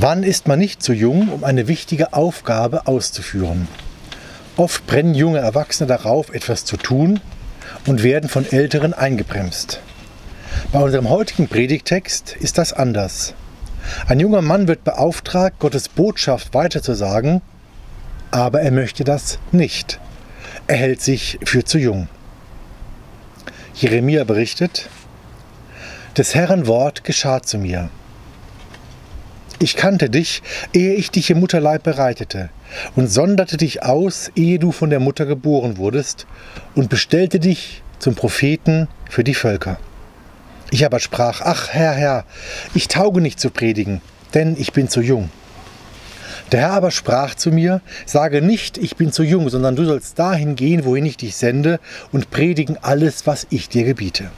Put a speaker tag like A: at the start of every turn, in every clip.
A: Wann ist man nicht zu jung, um eine wichtige Aufgabe auszuführen? Oft brennen junge Erwachsene darauf, etwas zu tun und werden von Älteren eingebremst. Bei unserem heutigen Predigtext ist das anders. Ein junger Mann wird beauftragt, Gottes Botschaft weiterzusagen, aber er möchte das nicht. Er hält sich für zu jung. Jeremia berichtet, des Herrn Wort geschah zu mir. Ich kannte dich, ehe ich dich im Mutterleib bereitete, und sonderte dich aus, ehe du von der Mutter geboren wurdest, und bestellte dich zum Propheten für die Völker. Ich aber sprach, ach Herr, Herr, ich tauge nicht zu predigen, denn ich bin zu jung. Der Herr aber sprach zu mir, sage nicht, ich bin zu jung, sondern du sollst dahin gehen, wohin ich dich sende, und predigen alles, was ich dir gebiete.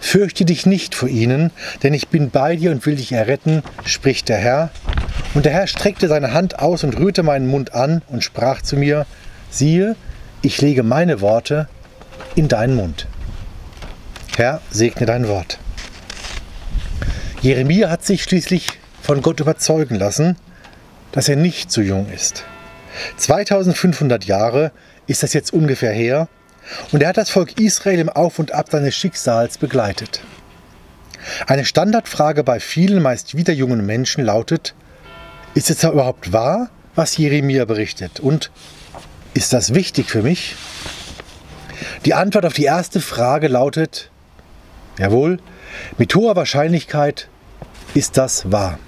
A: Fürchte dich nicht vor ihnen, denn ich bin bei dir und will dich erretten, spricht der Herr. Und der Herr streckte seine Hand aus und rührte meinen Mund an und sprach zu mir, siehe, ich lege meine Worte in deinen Mund. Herr, segne dein Wort. Jeremia hat sich schließlich von Gott überzeugen lassen, dass er nicht zu jung ist. 2500 Jahre ist das jetzt ungefähr her und er hat das Volk Israel im Auf und Ab seines Schicksals begleitet. Eine Standardfrage bei vielen, meist wieder jungen Menschen lautet, ist es überhaupt wahr, was Jeremia berichtet? Und ist das wichtig für mich? Die Antwort auf die erste Frage lautet, jawohl, mit hoher Wahrscheinlichkeit ist das wahr.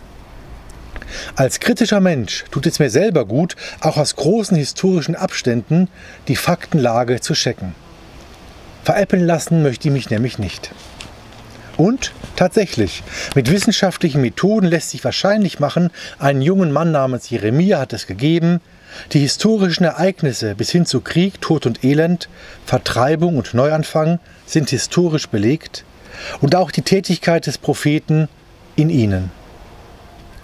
A: Als kritischer Mensch tut es mir selber gut, auch aus großen historischen Abständen die Faktenlage zu checken. Veräppeln lassen möchte ich mich nämlich nicht. Und tatsächlich, mit wissenschaftlichen Methoden lässt sich wahrscheinlich machen, einen jungen Mann namens Jeremia hat es gegeben, die historischen Ereignisse bis hin zu Krieg, Tod und Elend, Vertreibung und Neuanfang sind historisch belegt und auch die Tätigkeit des Propheten in ihnen.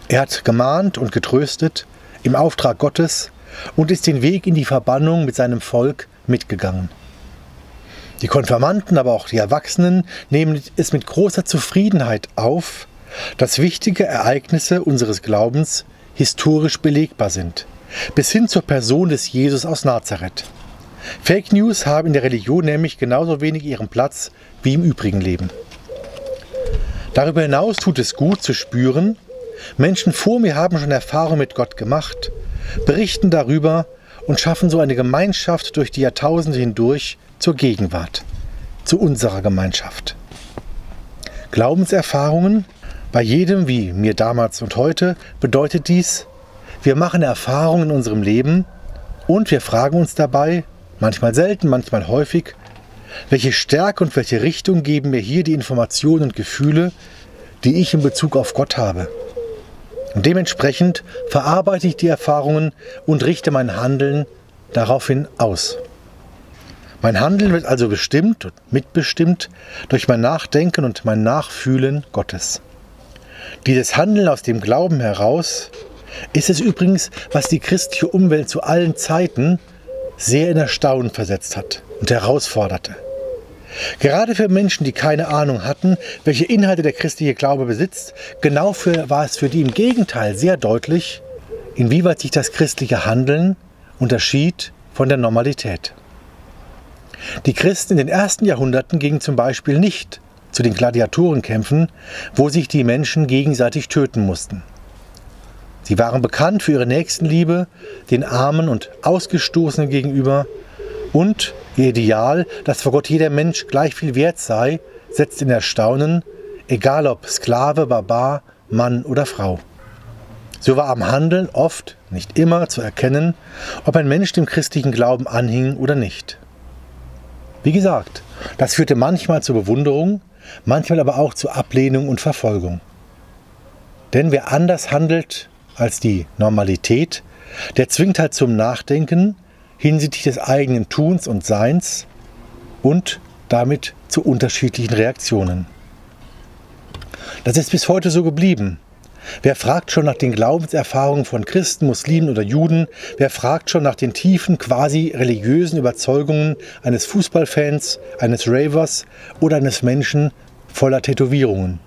A: Er hat gemahnt und getröstet im Auftrag Gottes und ist den Weg in die Verbannung mit seinem Volk mitgegangen. Die Konfirmanten, aber auch die Erwachsenen nehmen es mit großer Zufriedenheit auf, dass wichtige Ereignisse unseres Glaubens historisch belegbar sind, bis hin zur Person des Jesus aus Nazareth. Fake News haben in der Religion nämlich genauso wenig ihren Platz wie im übrigen Leben. Darüber hinaus tut es gut zu spüren, Menschen vor mir haben schon Erfahrung mit Gott gemacht, berichten darüber und schaffen so eine Gemeinschaft durch die Jahrtausende hindurch zur Gegenwart, zu unserer Gemeinschaft. Glaubenserfahrungen, bei jedem wie mir damals und heute, bedeutet dies, wir machen Erfahrungen in unserem Leben und wir fragen uns dabei, manchmal selten, manchmal häufig, welche Stärke und welche Richtung geben mir hier die Informationen und Gefühle, die ich in Bezug auf Gott habe. Und dementsprechend verarbeite ich die Erfahrungen und richte mein Handeln daraufhin aus. Mein Handeln wird also bestimmt und mitbestimmt durch mein Nachdenken und mein Nachfühlen Gottes. Dieses Handeln aus dem Glauben heraus ist es übrigens, was die christliche Umwelt zu allen Zeiten sehr in Erstaunen versetzt hat und herausforderte. Gerade für Menschen, die keine Ahnung hatten, welche Inhalte der christliche Glaube besitzt, genau für, war es für die im Gegenteil sehr deutlich, inwieweit sich das christliche Handeln unterschied von der Normalität. Die Christen in den ersten Jahrhunderten gingen zum Beispiel nicht zu den Gladiatorenkämpfen, wo sich die Menschen gegenseitig töten mussten. Sie waren bekannt für ihre Nächstenliebe, den Armen und Ausgestoßenen gegenüber und Ihr Ideal, dass vor Gott jeder Mensch gleich viel wert sei, setzt in Erstaunen, egal ob Sklave, Barbar, Mann oder Frau. So war am Handeln oft, nicht immer, zu erkennen, ob ein Mensch dem christlichen Glauben anhing oder nicht. Wie gesagt, das führte manchmal zur Bewunderung, manchmal aber auch zur Ablehnung und Verfolgung. Denn wer anders handelt als die Normalität, der zwingt halt zum Nachdenken, hinsichtlich des eigenen Tuns und Seins und damit zu unterschiedlichen Reaktionen. Das ist bis heute so geblieben. Wer fragt schon nach den Glaubenserfahrungen von Christen, Muslimen oder Juden? Wer fragt schon nach den tiefen, quasi religiösen Überzeugungen eines Fußballfans, eines Ravers oder eines Menschen voller Tätowierungen?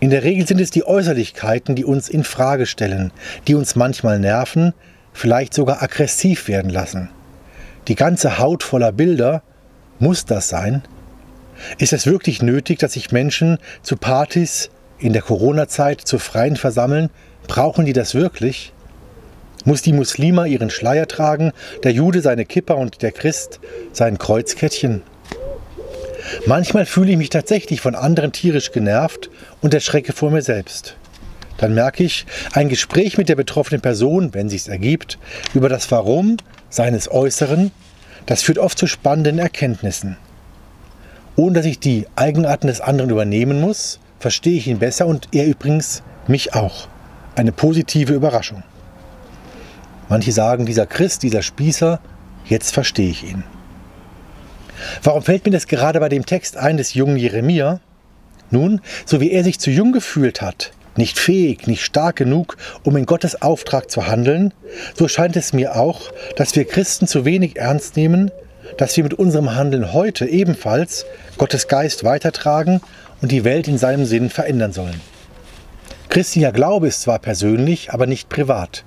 A: In der Regel sind es die Äußerlichkeiten, die uns in Frage stellen, die uns manchmal nerven, vielleicht sogar aggressiv werden lassen. Die ganze Haut voller Bilder, muss das sein? Ist es wirklich nötig, dass sich Menschen zu Partys in der Corona-Zeit zu Freien versammeln? Brauchen die das wirklich? Muss die Muslima ihren Schleier tragen, der Jude seine Kippa und der Christ sein Kreuzkettchen? Manchmal fühle ich mich tatsächlich von anderen tierisch genervt und erschrecke vor mir selbst. Dann merke ich, ein Gespräch mit der betroffenen Person, wenn sich's ergibt, über das Warum seines Äußeren, das führt oft zu spannenden Erkenntnissen. Ohne dass ich die Eigenarten des anderen übernehmen muss, verstehe ich ihn besser und er übrigens mich auch. Eine positive Überraschung. Manche sagen, dieser Christ, dieser Spießer, jetzt verstehe ich ihn. Warum fällt mir das gerade bei dem Text ein des jungen Jeremia? Nun, so wie er sich zu jung gefühlt hat, nicht fähig, nicht stark genug, um in Gottes Auftrag zu handeln, so scheint es mir auch, dass wir Christen zu wenig ernst nehmen, dass wir mit unserem Handeln heute ebenfalls Gottes Geist weitertragen und die Welt in seinem Sinn verändern sollen. Christlicher Glaube ist zwar persönlich, aber nicht privat,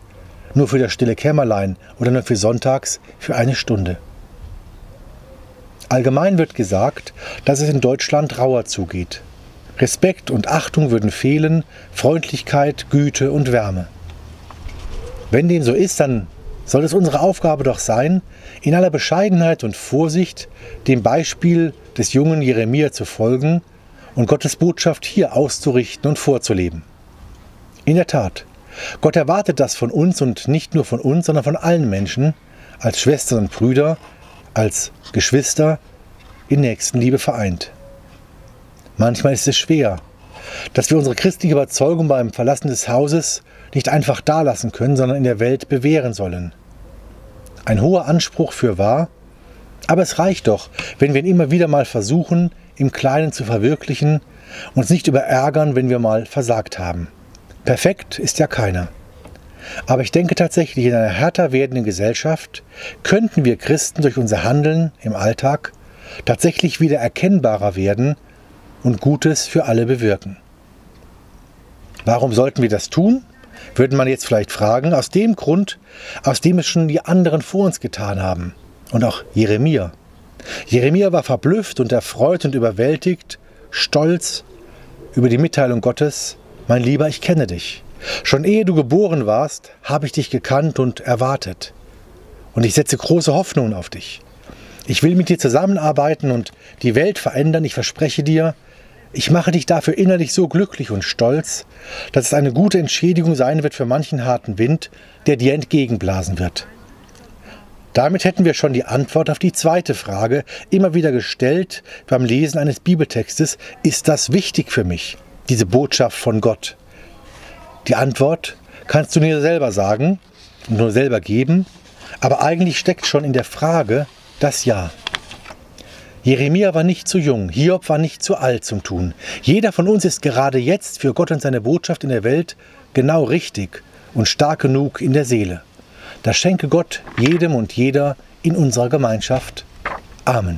A: nur für das stille Kämmerlein oder nur für sonntags für eine Stunde. Allgemein wird gesagt, dass es in Deutschland rauer zugeht. Respekt und Achtung würden fehlen, Freundlichkeit, Güte und Wärme. Wenn dem so ist, dann soll es unsere Aufgabe doch sein, in aller Bescheidenheit und Vorsicht dem Beispiel des jungen Jeremia zu folgen und Gottes Botschaft hier auszurichten und vorzuleben. In der Tat, Gott erwartet das von uns und nicht nur von uns, sondern von allen Menschen, als Schwestern und Brüder, als Geschwister in Nächstenliebe vereint. Manchmal ist es schwer, dass wir unsere christliche Überzeugung beim Verlassen des Hauses nicht einfach dalassen können, sondern in der Welt bewähren sollen. Ein hoher Anspruch für wahr, aber es reicht doch, wenn wir ihn immer wieder mal versuchen, im Kleinen zu verwirklichen, uns nicht überärgern, wenn wir mal versagt haben. Perfekt ist ja keiner. Aber ich denke tatsächlich, in einer härter werdenden Gesellschaft könnten wir Christen durch unser Handeln im Alltag tatsächlich wieder erkennbarer werden und Gutes für alle bewirken. Warum sollten wir das tun? Würde man jetzt vielleicht fragen, aus dem Grund, aus dem es schon die anderen vor uns getan haben. Und auch Jeremia. Jeremia war verblüfft und erfreut und überwältigt, stolz über die Mitteilung Gottes, mein Lieber, ich kenne dich. Schon ehe du geboren warst, habe ich dich gekannt und erwartet. Und ich setze große Hoffnungen auf dich. Ich will mit dir zusammenarbeiten und die Welt verändern. Ich verspreche dir, ich mache dich dafür innerlich so glücklich und stolz, dass es eine gute Entschädigung sein wird für manchen harten Wind, der dir entgegenblasen wird. Damit hätten wir schon die Antwort auf die zweite Frage, immer wieder gestellt beim Lesen eines Bibeltextes, ist das wichtig für mich, diese Botschaft von Gott? Die Antwort kannst du dir selber sagen und nur selber geben, aber eigentlich steckt schon in der Frage das Ja. Jeremia war nicht zu jung, Hiob war nicht zu alt zum Tun. Jeder von uns ist gerade jetzt für Gott und seine Botschaft in der Welt genau richtig und stark genug in der Seele. Das schenke Gott jedem und jeder in unserer Gemeinschaft. Amen.